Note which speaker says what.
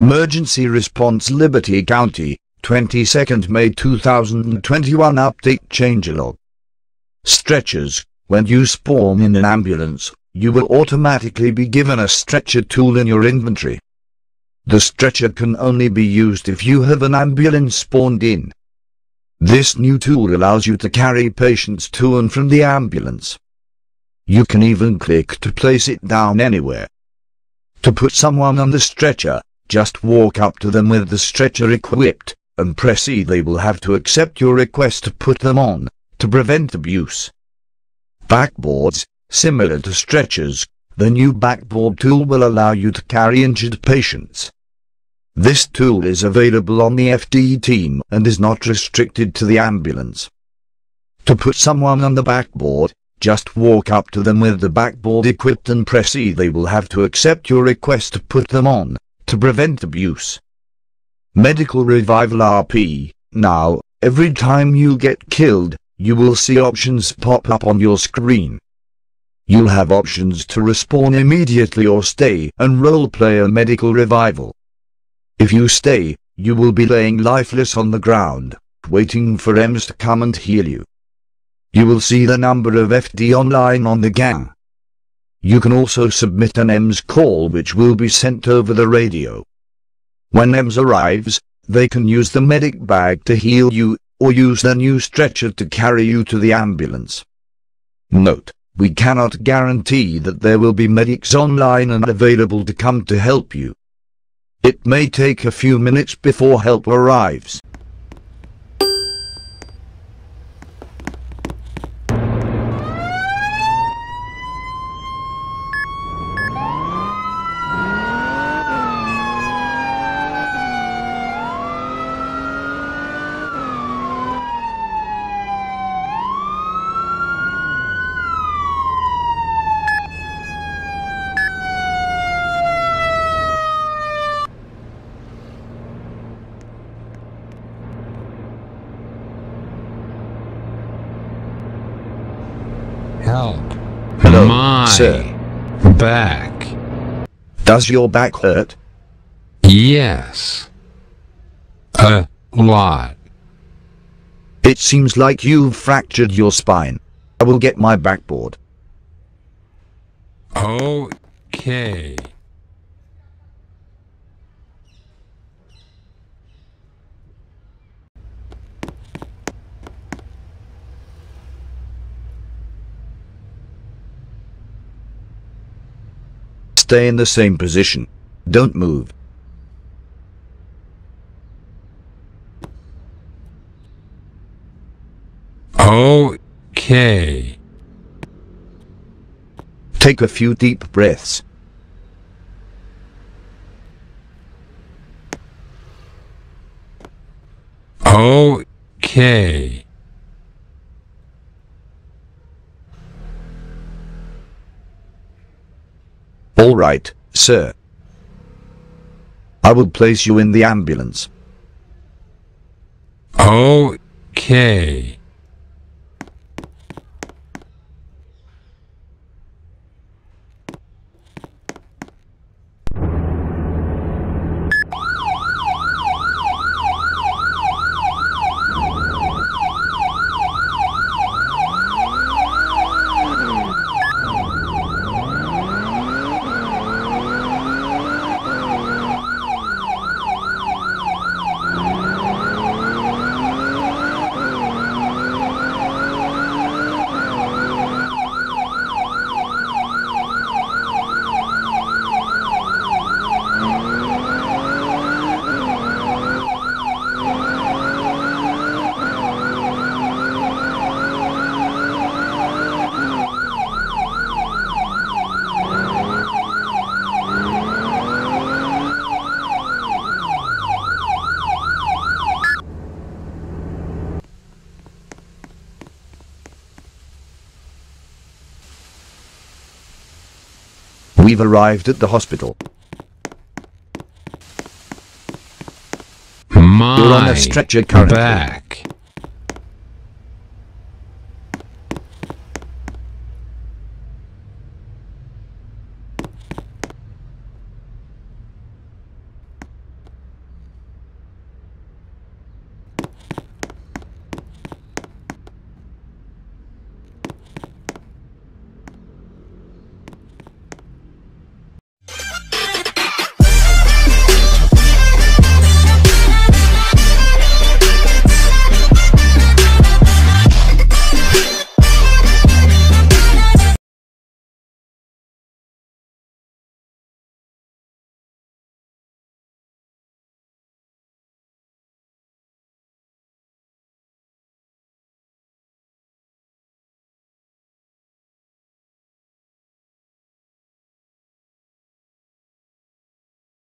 Speaker 1: Emergency Response Liberty County, 22nd May 2021 Update Changelog. Stretchers. When you spawn in an ambulance, you will automatically be given a stretcher tool in your inventory. The stretcher can only be used if you have an ambulance spawned in. This new tool allows you to carry patients to and from the ambulance. You can even click to place it down anywhere. To put someone on the stretcher, just walk up to them with the stretcher equipped, and press E. They will have to accept your request to put them on, to prevent abuse. Backboards, similar to stretchers, the new backboard tool will allow you to carry injured patients. This tool is available on the FD team and is not restricted to the ambulance. To put someone on the backboard, just walk up to them with the backboard equipped and press E. They will have to accept your request to put them on, to prevent abuse. Medical Revival RP. Now, every time you get killed, you will see options pop up on your screen. You'll have options to respawn immediately or stay and roleplay a medical revival. If you stay, you will be laying lifeless on the ground, waiting for EMS to come and heal you. You will see the number of FD online on the gang. You can also submit an EMS call which will be sent over the radio. When EMS arrives, they can use the medic bag to heal you, or use their new stretcher to carry you to the ambulance. Note, we cannot guarantee that there will be medics online and available to come to help you. It may take a few minutes before help arrives.
Speaker 2: Help.
Speaker 1: Hello,
Speaker 2: My
Speaker 1: sir.
Speaker 2: back.
Speaker 1: Does your back hurt?
Speaker 2: Yes. A lot.
Speaker 1: It seems like you've fractured your spine. I will get my backboard.
Speaker 2: Okay.
Speaker 1: Stay in the same position. Don't move.
Speaker 2: Okay.
Speaker 1: Take a few deep breaths.
Speaker 2: Okay.
Speaker 1: All right, sir. I will place you in the ambulance.
Speaker 2: Okay.
Speaker 1: We've arrived at the hospital.
Speaker 2: My
Speaker 1: You're on a stretcher currently.
Speaker 2: back.